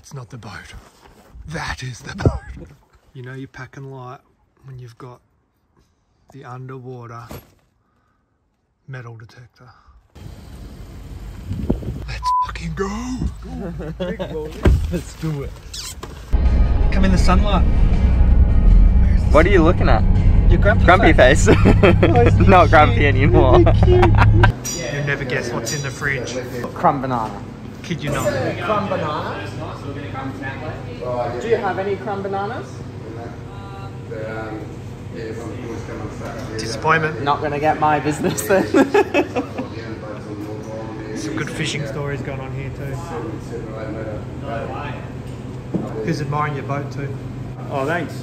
And that's not the boat. That is the boat. You know you're packing light when you've got the underwater metal detector. Let's fucking go. Let's do it. Come in the sunlight. What are you looking at? Your grumpy, Grumpy face. Not grumpy anymore. You never guess what's in the fridge. Crumb banana. Kid you not. Crumb banana? Do you have any crumb bananas? Disappointment. Not gonna get my business then. Some good fishing stories going on here too. Who's admiring your boat too? Oh, thanks.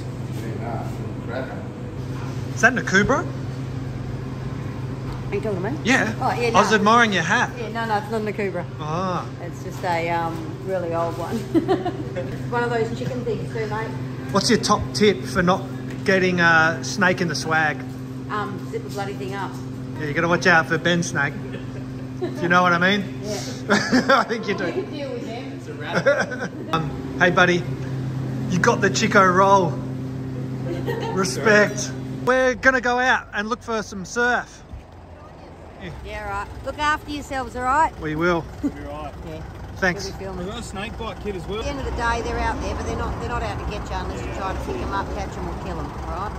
Is that an Akubra? Are you talking to me? Yeah. Oh, yeah, I was admiring your hat. Yeah, no, no, it's not a Cobra. Ah. It's just a um, really old one. one of those chicken things too, mate. What's your top tip for not getting a snake in the swag? Um, zip the bloody thing up. Yeah, you got to watch out for Ben Snake. Do you know what I mean? Yeah. I think you do. deal with them. Um, hey, buddy, you got the Chiko Roll. Respect. We're gonna go out and look for some surf. Yeah, right. Look after yourselves, all right? We will. You're right. Yeah. Thanks. We'll be filming. We've got a snake bite kit as well. At the end of the day, they're out there, but they're not they're not out to get you unless you try to pick them up, catch them, or kill them. All right?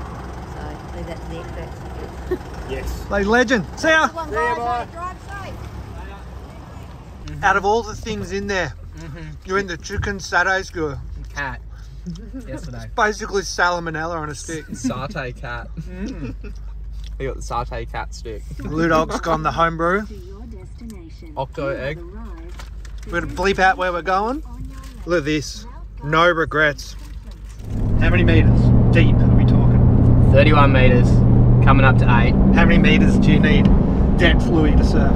So leave that to the experts. Yes. Lady legend. See ya. One, See ya, guys. bye. Drive safe. Mm-hmm. Out of all the things in there, mm-hmm. you're in the chicken satay school. cat. Yesterday. Basically salmonella on a stick. Satay cat. Mm. We got the satay cat stick. Ludog's gone the homebrew. Octo egg. We're gonna bleep out where we're going. Look at this. No regrets. How many meters deep are we talking? 31 meters. Coming up to 8. How many meters do you need depth Lewy to surf?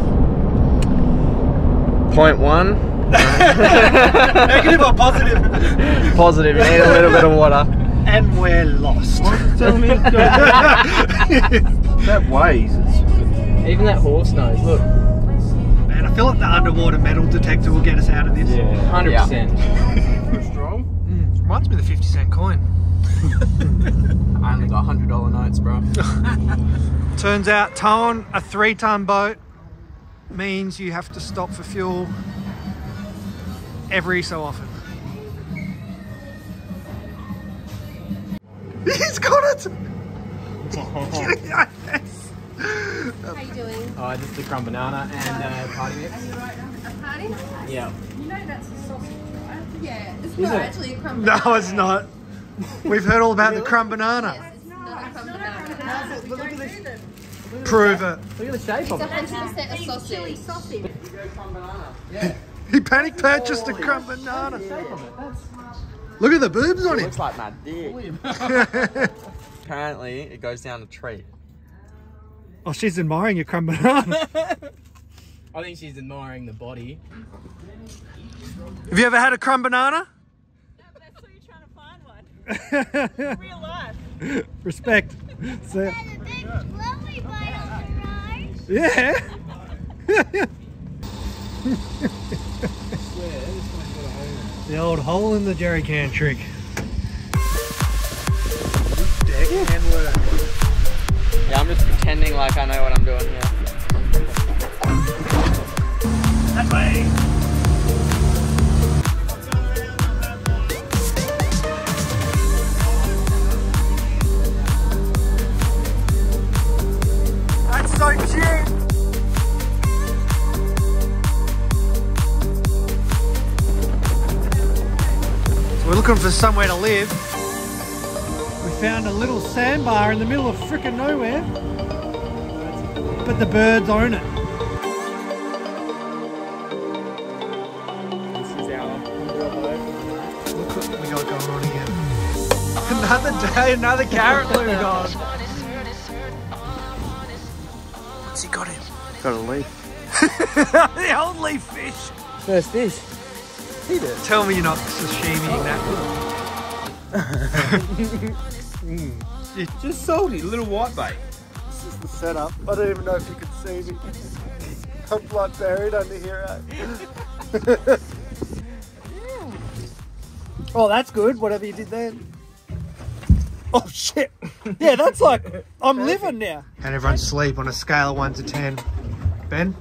Point one. Negative or positive? Positive. You need a little bit of water. And we're lost. Tell me. That weighs. It's, Even that horse nose. Look. Man, I feel like the underwater metal detector will get us out of this. yeah. 100%. Strong. Mm, reminds me of the 50 cent coin. I only got $100 notes, bro. Turns out towing a three ton boat means you have to stop for fuel every so often. He's got it! Yes! How you doing? Oh, just the crumb banana and uh, party mix. Are you right now? A party? Yeah. You know that's a sausage, right? Yeah. It's Is not it? actually a crumb No, it's not. We've heard all about the crumb banana. Yes, it's not a crumb banana. Look at this. Prove it. Look at the shape of it. It's it. 100% a sausage. sausage. Yeah. He panic purchased the crumb banana. Shape of it. That's. Look at the boobs on him. Looks like my dick. Apparently, it goes down a tree. oh, she's admiring your crumb banana. I think she's admiring the body. Have you ever had a crumb banana? That's why you're trying to find one. Real life. Respect. So, yeah. the old hole in the jerry can trick. Yeah, I'm just pretending like I know what I'm doing here. That way. That's so cute. So we're looking for somewhere to live. We found a little sandbar in the middle of frickin' nowhere. But the birds own it. This is our umbrella. Look what we got going on here. Another day, another carrot blue gone. What's he got him? Got a leaf. the old leaf fish. First fish. Eat it. Tell me you're not sashimiing that. Just sold salty, little white bait. This is the setup. I don't even know if you can see me. I'm blood buried under here. eh? Oh, that's good. Whatever you did then. Oh shit! Yeah, that's like I'm living now. And everyone sleep on a scale of one to ten. Ben,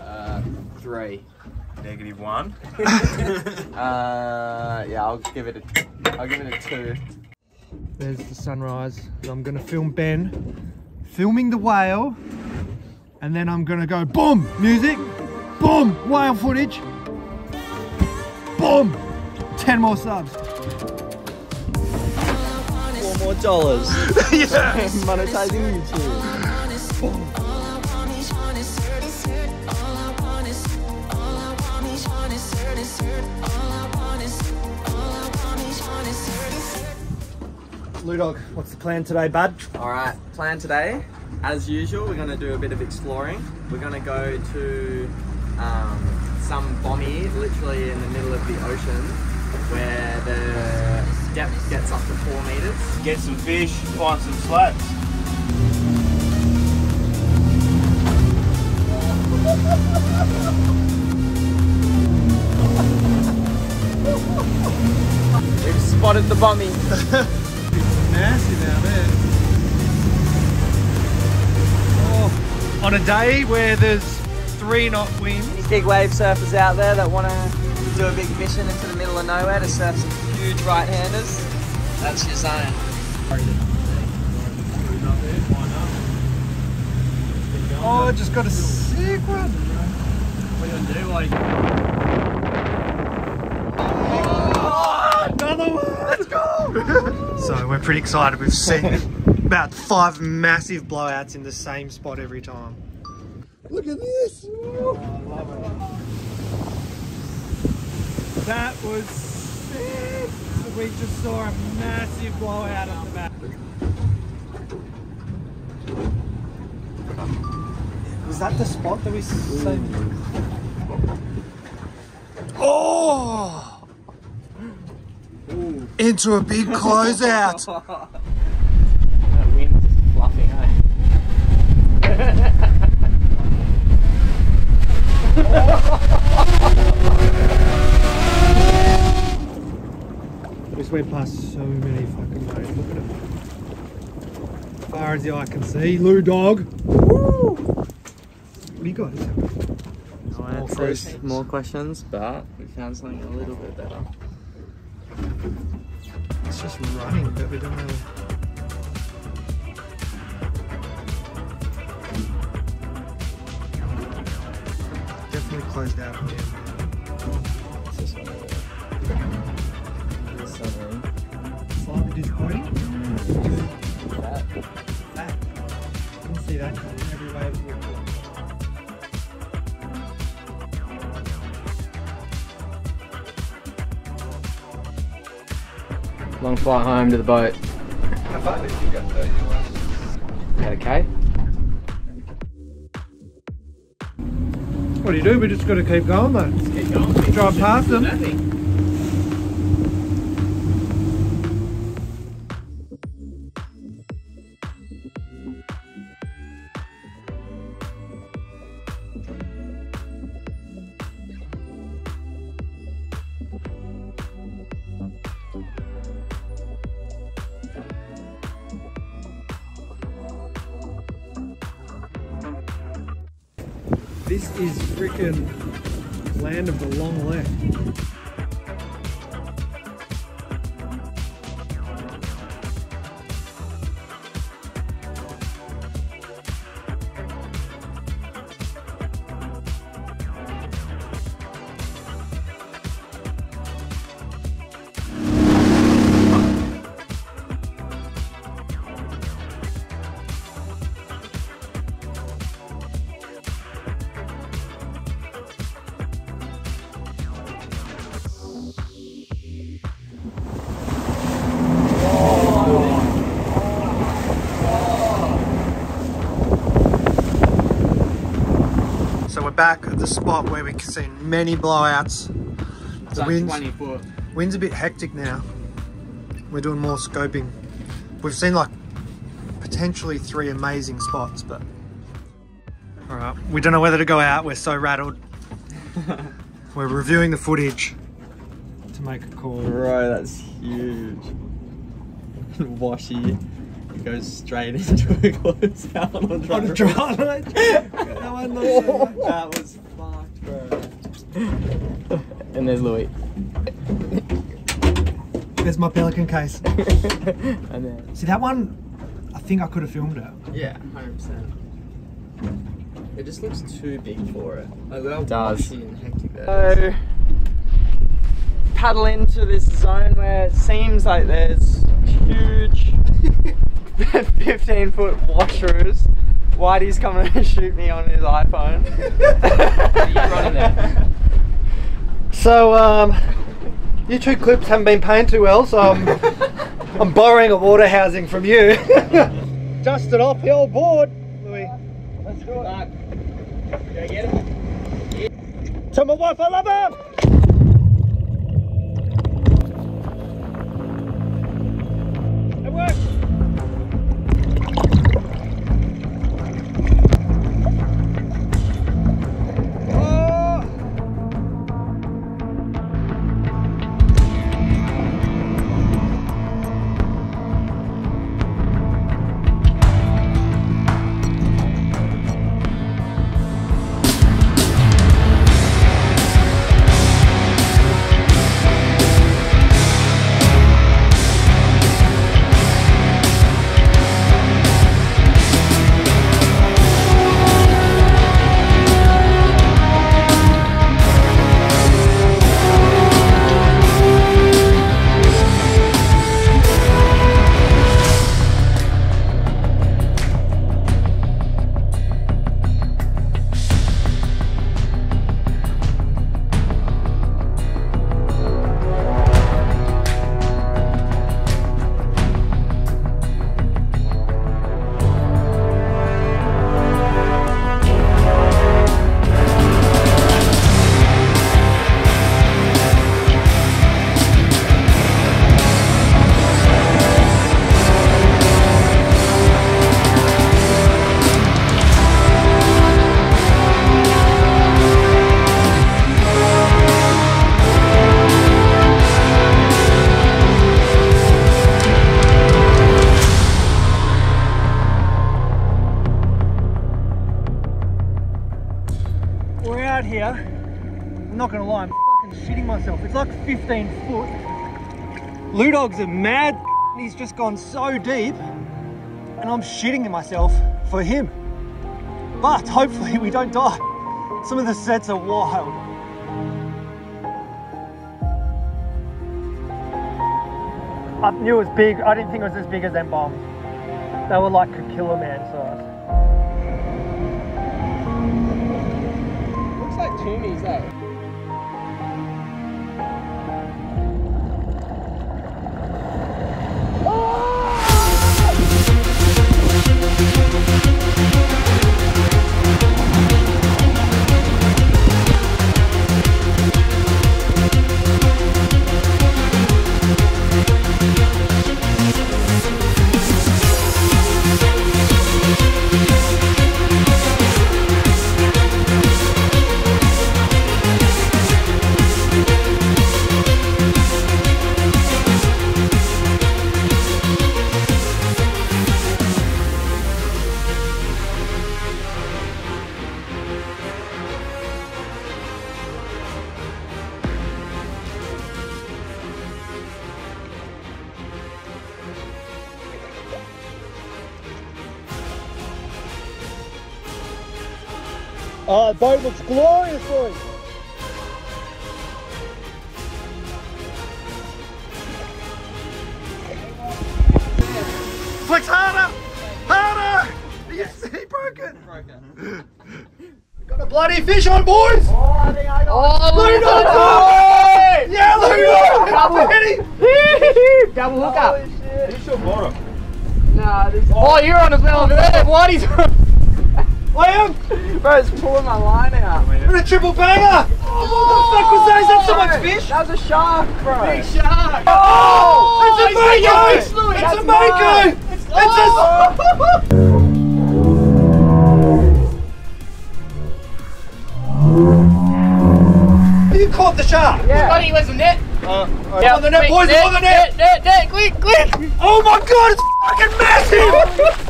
Uh, three. Negative one. Uh, yeah, I'll give it a, I'll give it a two. There's the sunrise. And I'm gonna film Ben filming the whale, and then I'm gonna go boom music, boom whale footage, boom ten more subs. Four more dollars. yeah. Monetizing YouTube. Ludog, what's the plan today, bud? All right, plan today, as usual, we're gonna do a bit of exploring. We're gonna go to um, some bommy, literally in the middle of the ocean, where the depth gets up to four meters. Get some fish, find some slats. We've spotted the bommy. Nasty down there. Oh, on a day where there's three knot winds. Any big wave surfers out there that want to do a big mission into the middle of nowhere to surf some huge right-handers? That's your zone. Oh, I just got a sick one. What are you gonna do? Like, oh, Another one. Let's go. so we're pretty excited. We've seen about five massive blowouts in the same spot every time. Look at this. That was sick. So we just saw a massive blowout at the back. Was that the spot that we saved? Oh! Into a big closeout. That wind's just fluffing, eh? We just went past so many fucking waves. Look at it. As far as the eye can see. Lou dog. What do you got? No More answers, questions. more questions, but we found something a little bit better. It's just running, but we don't know. Definitely closed out again. It's this one over there. Slightly disappointing. That. That. Didn't see that coming. Every wave Long flight home to the boat. how far did you get though? Okay. What do you do? We just got to keep going though. Keep going. Drive past them. Nothing. This is freaking land of the long left. The spot where we've seen many blowouts. The wind's, 20 foot. wind's a bit hectic now. We're doing more scoping. We've seen like potentially three amazing spots, but all right, we don't know whether to go out. We're so rattled. we're reviewing the footage. to make a call. Bro, that's huge. Washy goes straight into a close on the On a dry dry. That one looks. That was. and there's Lewy. There's my pelican case. and then See that one? I think I could have filmed it. yeah, hundred percent. It just looks too big for it. Like, they're does. and. So, paddle into this zone where it seems like there's huge 15 foot washrooms. Whitey's coming to shoot me on his iPhone. So, um, YouTube clips haven't been paying too well, so I'm, I'm borrowing a water housing from you. Dusted off the old board, Lewy. Let's do it. Tell my wife I love her. 15 foot. Ludog's a mad. He's just gone so deep, and I'm shitting myself for him. But hopefully we don't die. Some of the sets are wild. I knew it was big. I didn't think it was as big as them bombs. They were like a killer man size. Looks like Toomey's, eh? Oh, the boat looks glorious, boys. Flex harder! Harder! You see, broke it. Got a bloody fish on, boys! Oh, I think I got Ludo! Yeah, Ludo! Double. Benny! Double hookup. Who's your bottom? Nah, this. Oh, you're on as well over there. Whitey's on. I am! Bro, it's pulling my line out. What a triple banger! Oh, what the fuck was that? Is that someone's fish? That was a shark, bro. Big shark. Oh! It's a he's mako! It's That's a mako! It's a... You caught the shark! Yeah. was a net. on the net, boys, on the net! Net, net, quick, quick! Oh my god, it's fucking massive!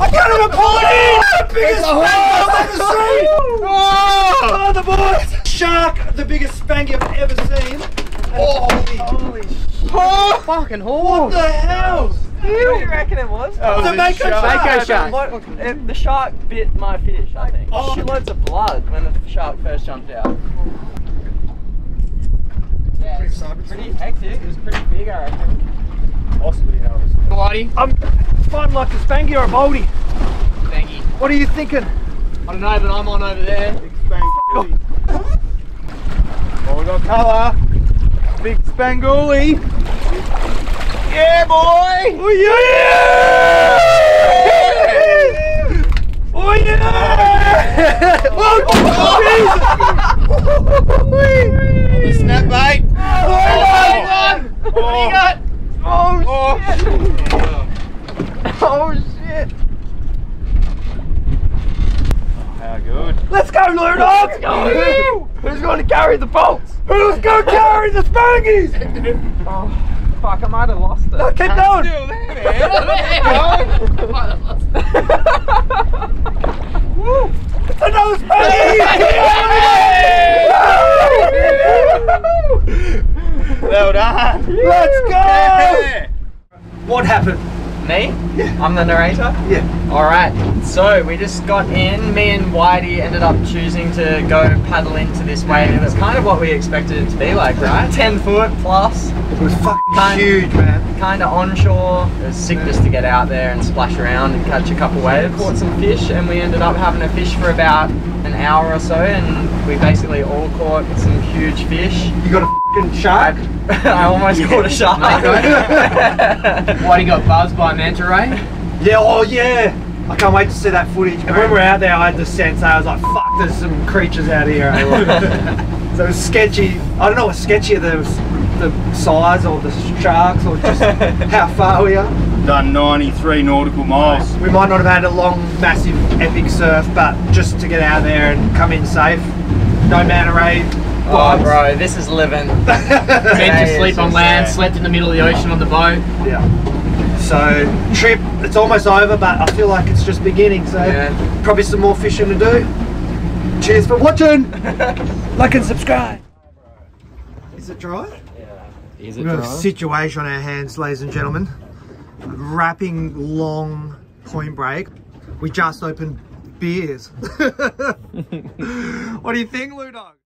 I can't even pull it in! The biggest spanky I've ever seen! Oh, the boys! Shark, the biggest spanky I've ever seen. Oh, holy, Oh, fucking horse! what the hell? What do you reckon it was? Oh, it's a mako shark. Mako shark. What- it- the shark bit my fish, I think. Oh. Shitloads of blood when the shark first jumped out. Yeah, it's pretty hectic. It was pretty big, I reckon. Possibly ours. Bloody. I'm fighting like a spanky or a boldy. Thank you. What are you thinking? I don't know, but I'm on over there. Big spangoolie. Oh, we got colour. Big spangoolie. Yeah, boy! Oh yeah! Oh yeah! Oh, oh Jesus! Snap bait. Oh, oh What do you got? Oh, Oh Oh, oh. shit! Oh shit! How good. Let's go, Lou Dogs! Who's going to carry the bolts? Who's going to carry the spankies? Oh, fuck! I might have lost it. No, keep going. Still there, It's another spanky! Well done. Let's go! Yeah. What happened? Me? I'm the narrator. Yeah. All right. So we just got in. Me and Whitey ended up choosing to go paddle into this wave. It was kind of what we expected it to be like, right? Ten foot plus, It was fucking Kind- huge, man. kind of onshore. It was sick just to get out there and splash around and catch a couple waves. Caught some fish, and we ended up having a fish for about an hour or so, and we basically all caught some huge fish. You got a fucking shark? I almost caught a shark. Whitey got buzzed by a manta ray. Yeah, oh yeah. I can't wait to see that footage. And when we're out there, I had the sense I was like, fuck, there's some creatures out here. so it was sketchy. I don't know what's sketchier, the, the size or the sharks or just how far we are. Done 93 nautical miles. We might not have had a long, massive, epic surf, but just to get out there and come in safe. No manta ray. Oh, bugs. bro, this is living. Meant Hey, to sleep on land, uh, slept in the middle of the ocean on the boat. Yeah. So trip, it's almost over, but I feel like it's just beginning. So Yeah. probably some more fishing to do. Cheers for watching. like and subscribe. Is it dry? Yeah. Is We've got a situation on our hands, ladies and gentlemen. Wrapping long point break. We just opened beers. what do you think, Lou Dog?